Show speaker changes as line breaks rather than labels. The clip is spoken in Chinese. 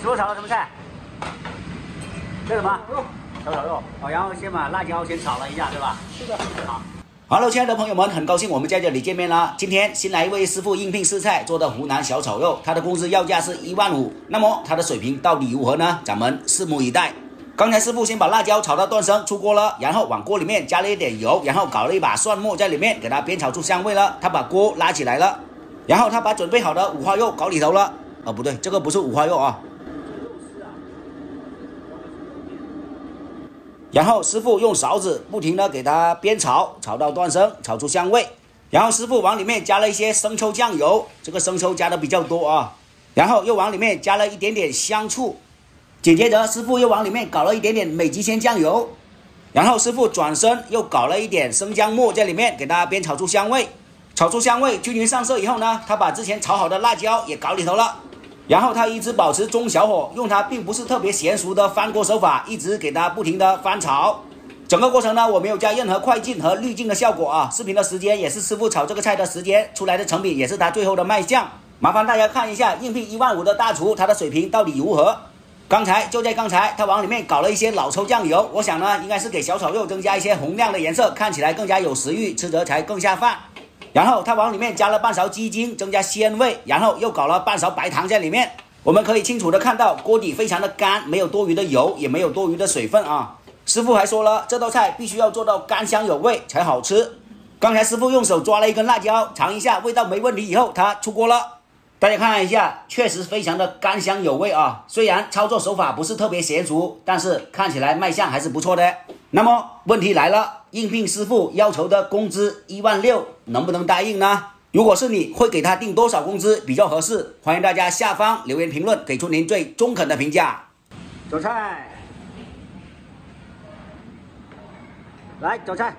师傅炒的什么菜？这什么？小炒肉。哦，然后先把辣椒先炒了一下，对吧？
是的。
好。Hello，亲爱的朋友们，很高兴我们在这里见面啦。今天新来一位师傅应聘试菜做的湖南小炒肉，他的工资要价是一万五。那么他的水平到底如何呢？咱们拭目以待。刚才师傅先把辣椒炒到断生，出锅了，然后往锅里面加了一点油，然后搞了一把蒜末在里面，给它煸炒出香味了。他把锅拉起来了，然后他把准备好的五花肉搞里头了。哦，不对，这个不是五花肉啊。然后师傅用勺子不停的给它煸炒，炒到断生，炒出香味。然后师傅往里面加了一些生抽酱油，这个生抽加的比较多啊。然后又往里面加了一点点香醋。紧接着，师傅又往里面搞了一点点美极鲜酱油，然后师傅转身又搞了一点生姜末在里面，给它煸炒出香味，炒出香味均匀上色以后呢，他把之前炒好的辣椒也搞里头了，然后他一直保持中小火，用他并不是特别娴熟的翻锅手法，一直给它不停的翻炒。整个过程呢，我没有加任何快进和滤镜的效果啊，视频的时间也是师傅炒这个菜的时间，出来的成品也是他最后的卖相。麻烦大家看一下应聘一万五的大厨，他的水平到底如何？刚才就在刚才，他往里面搞了一些老抽酱油，我想呢，应该是给小炒肉增加一些红亮的颜色，看起来更加有食欲，吃着才更下饭。然后他往里面加了半勺鸡精，增加鲜味，然后又搞了半勺白糖在里面。我们可以清楚的看到锅底非常的干，没有多余的油，也没有多余的水分啊。师傅还说了，这道菜必须要做到干香有味才好吃。刚才师傅用手抓了一根辣椒，尝一下味道没问题以后，他出锅了。大家看一下，确实非常的干香有味啊！虽然操作手法不是特别娴熟，但是看起来卖相还是不错的。那么问题来了，应聘师傅要求的工资一万六，能不能答应呢？如果是你会给他定多少工资比较合适？欢迎大家下方留言评论，给出您最中肯的评价。走菜，来走菜。